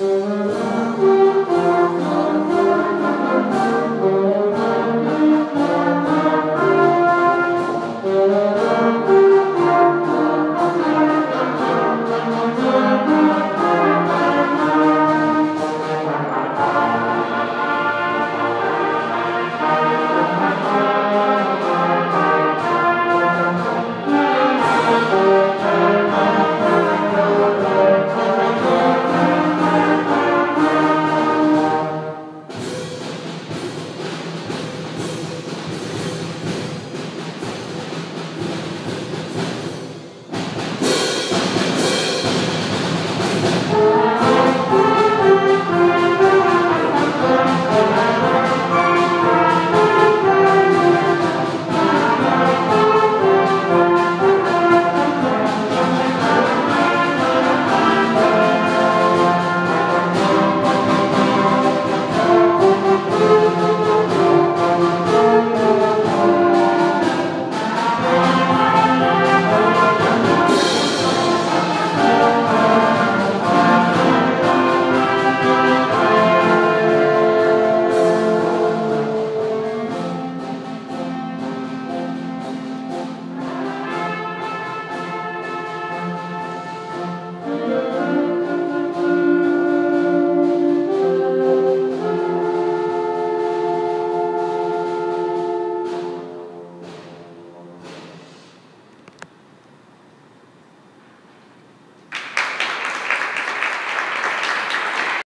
Mm-hmm.